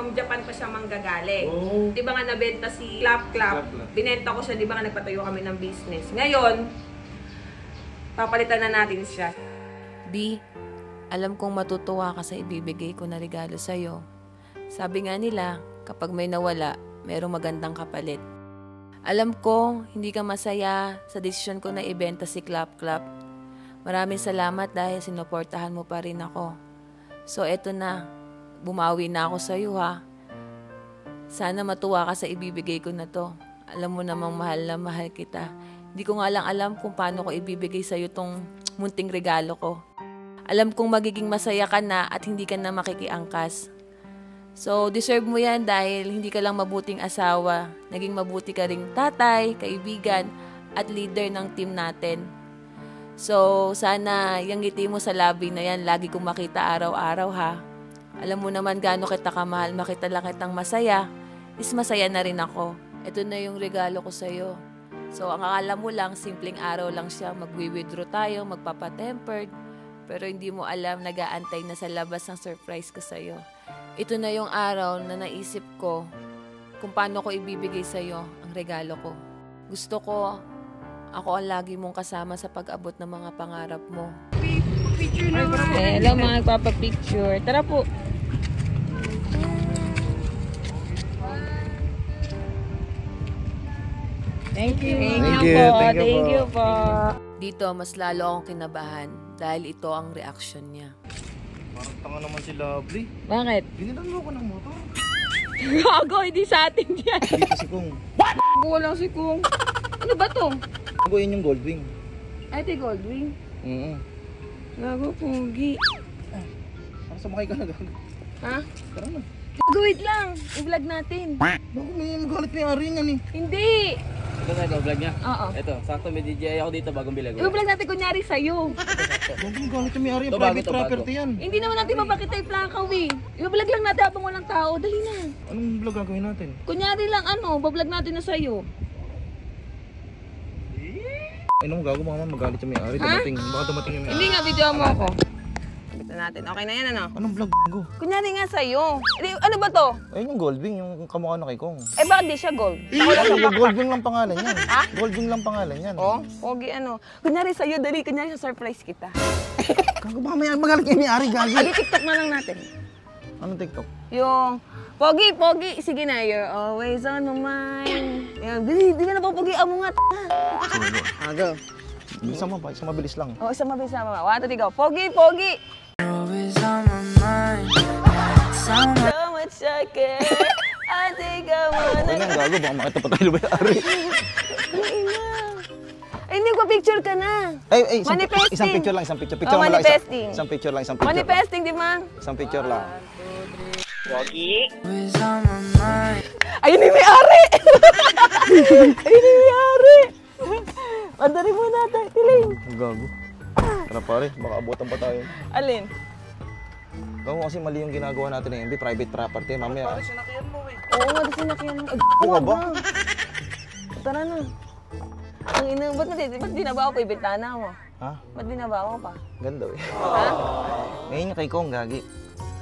from Japan pa siya manggagaling. Oh. Di ba nga nabenta si Clap Clap? Clap Clap. Binenta ko siya, di ba nga nagpatayo kami ng business. Ngayon, papalitan na natin siya. B, alam kong matutuwa ka sa ibibigay ko na regalo sa'yo. Sabi nga nila, kapag may nawala, merong magandang kapalit. Alam ko, hindi ka masaya sa desisyon ko na ibenta si Clap Clap. Maraming salamat dahil sinuportahan mo pa rin ako. So eto na, bumawi na ako sa'yo ha. Sana matuwa ka sa ibibigay ko na to. Alam mo namang mahal na mahal kita. Hindi ko nga lang alam kung paano ko ibibigay sa'yo tong munting regalo ko. Alam kong magiging masaya ka na at hindi ka na makikiangkas. So, deserve mo yan dahil hindi ka lang mabuting asawa. Naging mabuti ka ring tatay, kaibigan, at leader ng team natin. So, sana yung ngiti mo sa labi na yan, lagi kong makita araw-araw ha. Alam mo naman gaano kita kamahal, makita lang kitang masaya, is masaya na rin ako. Ito na yung regalo ko sa'yo. So, ang akala mo lang, simpleng araw lang siya, magwi-withdraw tayo, magpapatempered. Pero hindi mo alam, nag-aantay na sa labas ng surprise ko sa'yo. Ito na yung araw na naisip ko kung paano ko ibibigay sa'yo ang regalo ko. Gusto ko, ako ang lagi mong kasama sa pag-abot ng mga pangarap mo. Hello mga nagpapapicture. Tara po. Thank you. Thank, Thank you you, po. thank you Thank po. you po. Dito, mas lalo akong kinabahan dahil ito ang reaction niya. Parang tanga naman si Lovely. Bakit? Binilan mo ko ng motor. Gago, hindi sa atin yan. Dito si Kung. Gago lang si Kung. Ano ba to? Ako yun yung Goldwing. Ay, ito Goldwing. Oo. Gago, Pugi. Parang sumakay ka na gago. Ha? Tara na. Gago, wait lang. I-vlog natin. Bago may magalit may ari yan eh. Hindi. Ito na ito, vlog niya. Oo. Ito, sakto may DJ ako dito bagong bilag. I-vlog natin kunyari sa'yo. Bago may galit may ari. Ito, bago Private to, bago. property yan. Hindi naman natin mapakita yung plakaw eh. I-vlog lang natin habang walang tao. Dali na. Anong vlog gagawin natin? Kunyari lang ano, bablog natin na sa'yo. Ay naman gago baka naman magalit yung may ari. Ha? Dumating. Baka dumating yung may Hindi nga, video mo ako. Ito natin. Okay na yan ano? Anong vlog gago? Kunyari nga sa'yo. Eh, Ano ba to? Ayun yung Goldwing. Yung kamukha na kay Kong. Eh bakit di siya gold? Ako lang yung backpack. Goldwing lang pangalan yan. Goldwing lang pangalan yan. Oh, pogi ano. Kunyari sa'yo, dali. Kunyari sa surprise kita. Gago baka may magalit yung may ari gago. Adi, TikTok na lang natin. Anong TikTok? Yung, Pogi, Pogi, sige na, you're always on my mind. Di, di ka na po Pogi, amo nga, t***a. Aga. Isa mo ba? Isa mabilis lang. O, isa mabilis na, mama. One, two, three, go. Pogi, Pogi! So much I care. I think I wanna... Ano gago? Baka makita pa tayo ba yung ari? Ang ina. Ay, hindi ko picture ka na. Ay, ay, isang, Manifesting. isang picture lang, isang picture. Oh, Picture mo lang, isang, manifesting. isang picture lang, isang picture lang. Manifesting, di ba? Isang picture lang. Ayun yung may-ari! Ayun yung may-ari! Mandari mo natin, tiling. Ang gago. Tara pare, baka abutan pa tayo. Alin? Gago kasi mali yung ginagawa natin ng MB, private property. Mamaya, Oo nga, sinakyan mo. Ay, Oo wag ba? Tara na. Ang ina, ba't, ba't, ba't binabawa ko yung bintana mo? ha? Ba't binabawa pa? Ganda eh. Ha? Ngayon yung kay Kong, gagi.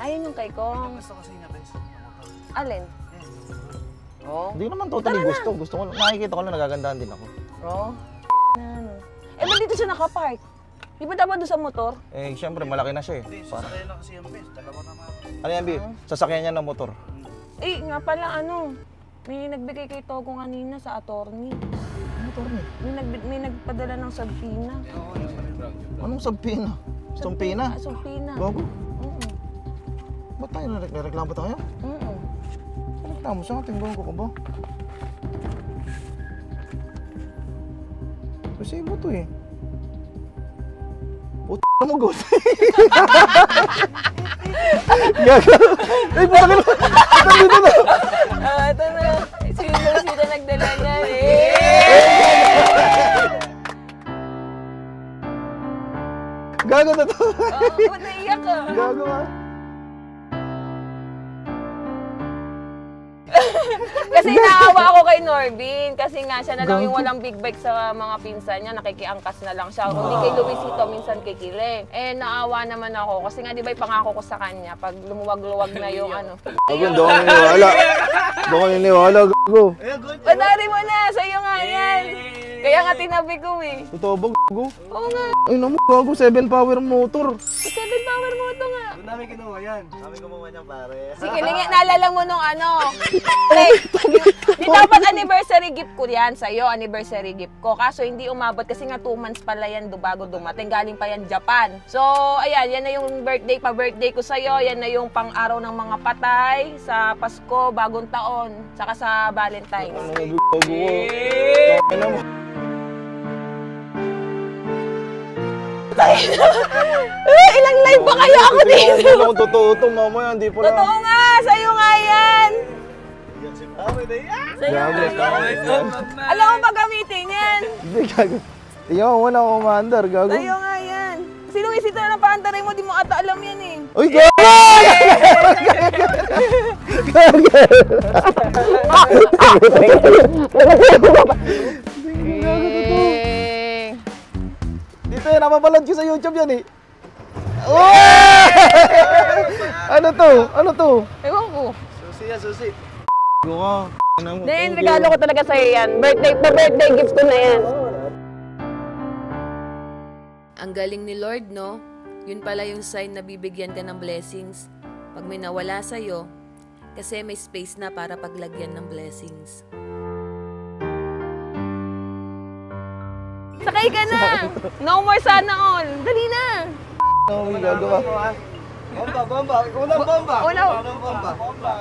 Ayun yung kay Kong. Alin? Oo. Hindi naman totally Tara gusto. Gusto ko, nakikita ko lang nagagandahan din ako. Na ano? Eh, ba't dito siya nakapark? Di ba dapat doon sa motor? Eh, syempre, malaki na siya eh. Para. Ano yan, B? Sasakyan niya ng motor. Eh, nga pala ano, may nagbigay kay Togo kanina sa attorney. Motor niya. May, nag- may nagpadala ng sabpina. Anong sampina? Sampina? Ah, sabpina. Gago. Oo. Ba't tayo nagreklamo tayo? Oo. Reklamo sa atin, gago ka ba? Kasi iba to eh. Na mo, God. Gago. Ay, na. Puta dito na. Ah, ito na. Sino sino nagdala niya eh. Gago na to. Oh, ba't naiyak ka? Gago ka. Kasi naawa ako kay Norbin. Kasi nga siya na lang yung walang big bike sa mga pinsan niya. Nakikiangkas na lang siya. Kundi kay Luisito, minsan kay Kile. Eh, naawa naman ako. Kasi nga, di ba, pangako ko sa kanya, pag lumuwag-luwag na yung ano. Gago, doon ko niniwala. Doon niniwala, gago. Panari mo na, sa'yo nga yan. Kaya nga tinabi ko eh. Totoo ba, gago? Oo nga, Ay, naman, gago, 7 power motor. seven power mo ito nga. Doon namin kinuha yan. Kami kumuha niya, pare. Sige, lingi, naalala mo nung ano. Di dapat anniversary gift ko yan sa'yo, anniversary gift ko. Kaso hindi umabot kasi nga 2 months pala yan do bago dumating. Galing pa yan Japan. So, ayan, yan na yung birthday pa birthday ko sa'yo. Yan na yung pang-araw ng mga patay sa Pasko, bagong taon, saka sa Valentine's. Ano, gago, gago. Ano ilang live ba kaya ako dito? Ano kung totoo to, mamaya, hindi pala. Totoo nga, sa'yo nga yan. Gago, Alam mo ba gamitin yan? Hindi, gago. Tingnan mo muna, commander, gago. Sa'yo nga yan. Sino isita na paantaray mo, di mo ata alam yan eh. Uy, gago! Dito yan, napapaload ko sa YouTube yan eh. Oh! ano to? Ano to? Ewan ko. Susi yan, susi. Gago ka. Then, regalo ko talaga sa'yo yan. Birthday, birthday gift ko na yan. Ang galing ni Lord, no? Yun pala yung sign na bibigyan ka ng blessings pag may nawala sa'yo kasi may space na para paglagyan ng blessings. Sakay ka na! No more sana all! Dali na! Oh, gago ka. Bomba, bomba. Unang bomba. Una! Unang bomba. Bomba.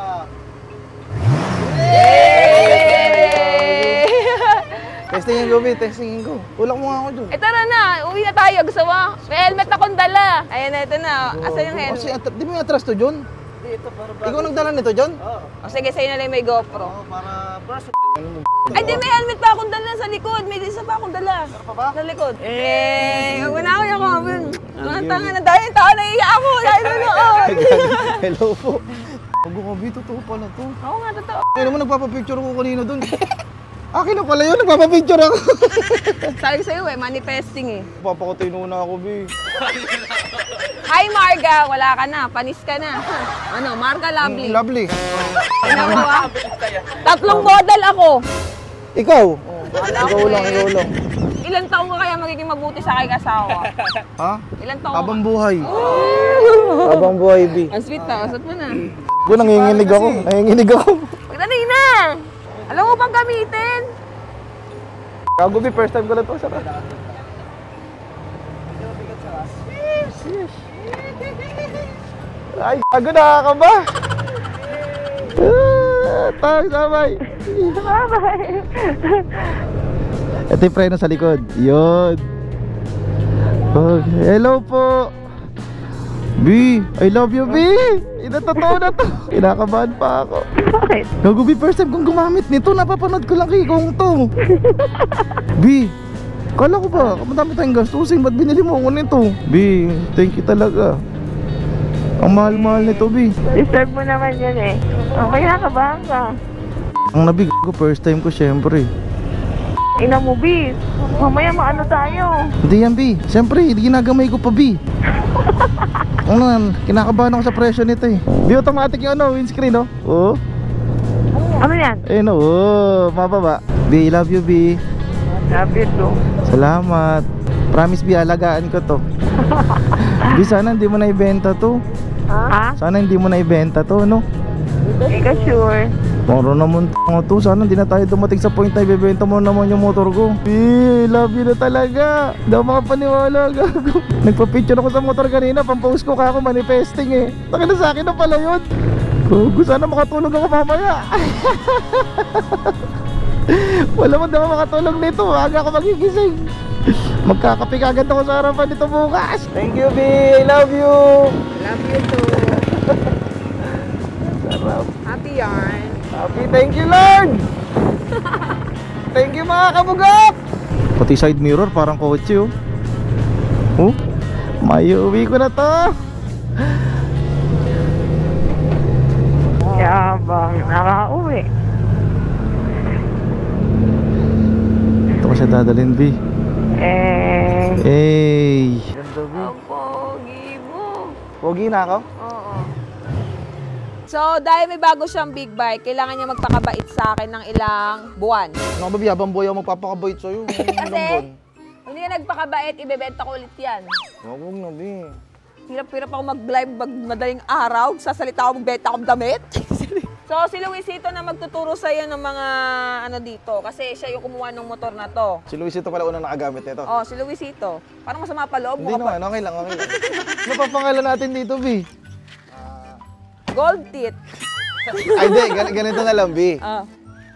Yay! Testingin ko, B. Testingin ko. Tulak mo nga ako dun. eh tara na! Uwi na tayo. Gusto mo? May helmet akong dala. Ayan na, ito na. Asan yung Kasi, helmet? at- di mo yung atras to, John? Ikaw nagdala nito, John? O sige, sa'yo na lang may GoPro. Para first. Ay, di, may helmet pa akong dala sa likod. May isa pa akong dala. pa ba? Sa likod. Eh, huwag na ako yung kabin. Ang tanga na dahil tao na iya ako. Dahil nanood. Hello po. Bago ka, B. Totoo pala to. Oo nga, totoo. Kaya naman nagpapapicture ako kanina dun. Akin na pala yun, nagpapapicture ako. Sabi ko sa'yo eh, manifesting eh. Papakotino na ako, B. Hi Marga, wala ka na, panis ka na. Ano, Marga Lovely. Lovely. Tingnan mo ah. Tatlong bodal ako. Ikaw? Ikaw lang, ikaw lang. Ilan taong ka kaya magiging mabuti sa aking asawa? Ha? Ilan taong Habang buhay. Habang buhay, B. Ang sweet na, asot mo na. Ko, nanginginig ako. Nanginginig ako. Dali na! Alam mo pang gamitin? Gago, B. First time ko lang to. Sarap. Ay, gago na ka ba? Ah, Tayo, sabay. Ito yung preno sa likod. Yun. Okay. Hello po. B, I love you, B. Ina, totoo na to. Kinakabahan pa ako. Bakit? Gago, B, first time kong gumamit nito. Napapanood ko lang kay Kong to. B, kala ko ba, madami tayong gastusin. Ba't binili mo ako nito? B, thank you talaga. Ang mahal-mahal nito, B. Deserve mo naman yan eh. Oh, may nakabahan ka. Ang nabig ko, first time ko, syempre. Ina mo, bis. Mamaya maano tayo. Hindi yan, B. Siyempre, ginagamay ko pa, B. ano yan, kinakabahan ako sa presyo nito eh. B, automatic yung ano, windscreen, no? Oo. Ano yan? Ayun, oo. Mababa. B, love you, B. Love you too. Salamat. Promise, B, alagaan ko to. B, sana hindi mo na ibenta to. Ha? Sana hindi mo na ibenta to, no? Ika sure. Moro naman to, to. Sana hindi na tayo dumating sa point na ibebenta mo naman yung motor ko. B, love you na talaga. Hindi ako makapaniwala, gago. Nagpa-picture ako sa motor kanina, pampost ko ka ako manifesting eh. Taka na sa akin na pala yun. Gago, sana makatulog ako mamaya. Wala mo daw makatulog nito. Aga ako magigising. Magkakape kagad ako sa harapan nito bukas. Thank you, B. I love you. Love you too. Sarap. Happy yarn. Okay, thank you Lord! thank you mga kabugap! Pati side mirror parang kotse oh. Oh, mayuwi ko na to! Yabang, nakauwi. Ito ko siya dadalhin, B. Eh. Eh. Ang pogi mo. Pogi na ako? So, dahil may bago siyang big bike, kailangan niya magpakabait sa akin ng ilang buwan. Ano ba, B? Habang boy ako magpapakabait sa'yo. Kasi, hindi ka nagpakabait, ibebenta ko ulit yan. Huwag na, B. Hirap-hirap ako mag-live mag madaling araw. Sasalita ako, magbenta akong damit. so, si Luisito na magtuturo sa'yo ng mga ano dito. Kasi siya yung kumuha ng motor na to. Si Luisito pala unang nakagamit nito. Oh, si Luisito. Parang masama pa loob mo. Hindi naman, okay lang, okay lang. Ano pa pangalan natin dito, B? Gold teeth. Ay, di, gan- ganito na lang, B. Ah.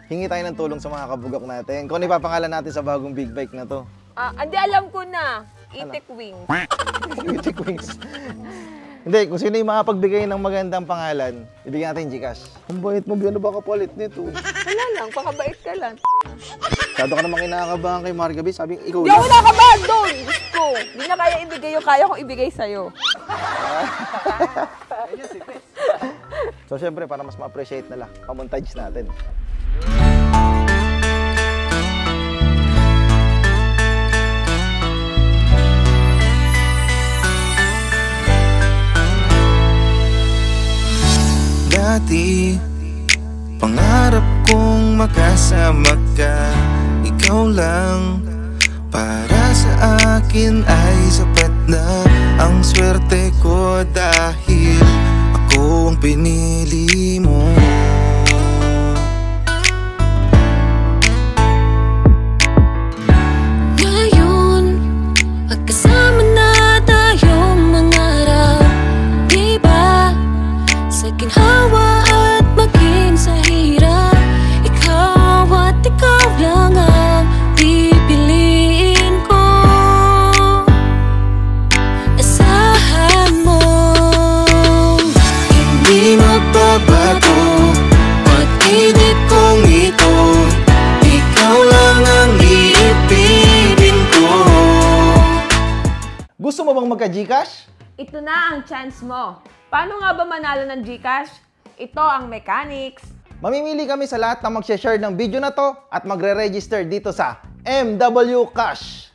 Hingi tayo ng tulong sa mga kabugok natin. Kung ano ipapangalan natin sa bagong big bike na to. Ah, hindi alam ko na. Itik wing. Itik wings. Hindi, kung sino yung makapagbigay ng magandang pangalan, ibigyan natin Gcash. Ang bait mo. Ano ba kapalit nito? Wala lang, pakabait ka lang. Masyado ka namang kinakabahan kay Marga, B. Sabi, ikaw Hindi ako lang. nakabahan doon. Ko. Hindi na kaya ibigay yung kaya kong ibigay sa'yo. So, syempre, para mas ma-appreciate nila, pamontage natin. Dati Pangarap kong makasama ka Ikaw lang Para sa akin ay sapat na Ang swerte ko dahil Ako ang pinili Bang magka-Gcash? Ito na ang chance mo. Paano nga ba manalo ng Gcash? Ito ang mechanics. Mamimili kami sa lahat na mag-share ng video na to at magre-register dito sa MW Cash.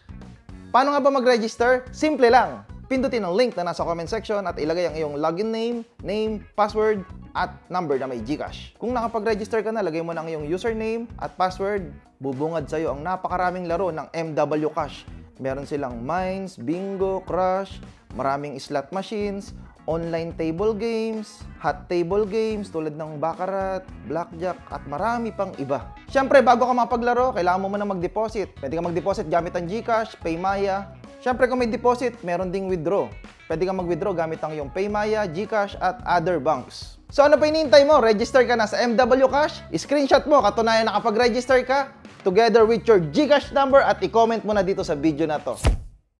Paano nga ba mag-register? Simple lang. Pindutin ang link na nasa comment section at ilagay ang iyong login name, name, password, at number na may Gcash. Kung nakapag-register ka na, lagay mo na ang iyong username at password. Bubungad sa'yo ang napakaraming laro ng MW Cash. Meron silang mines, bingo, crush, maraming slot machines, online table games, hot table games tulad ng baccarat, blackjack, at marami pang iba. Siyempre, bago ka mapaglaro, kailangan mo muna mag-deposit. Pwede ka mag-deposit gamit ang GCash, Paymaya. Siyempre, kung may deposit, meron ding withdraw. Pwede ka mag-withdraw gamit ang iyong Paymaya, GCash, at other banks. So ano pa hinihintay mo? Register ka na sa MW Cash, screenshot mo, katunayan nakapag-register ka, together with your GCash number at i-comment mo na dito sa video na to.